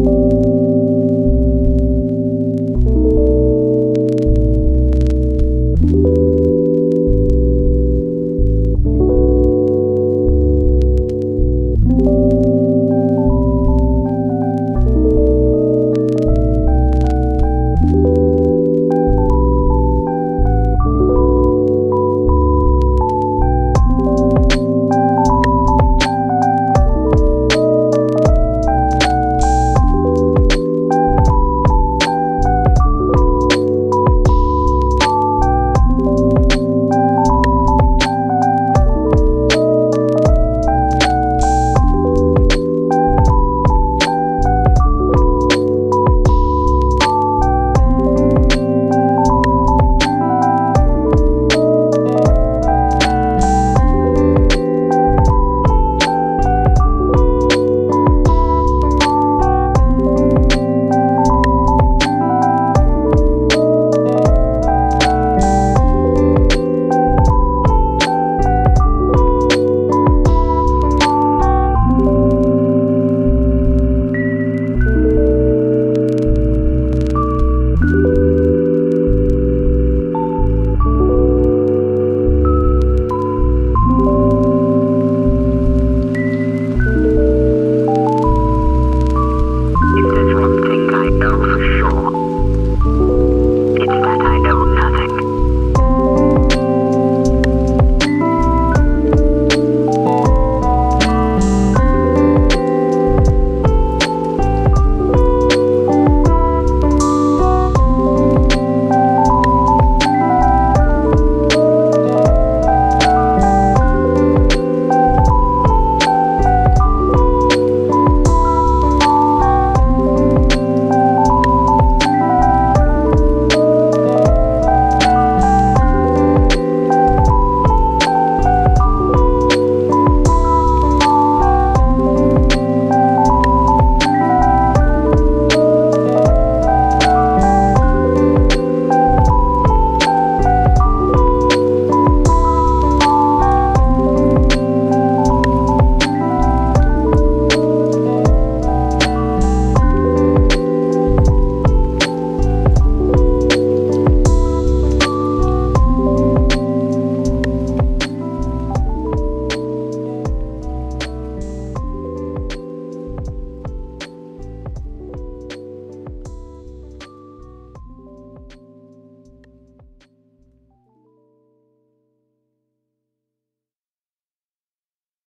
you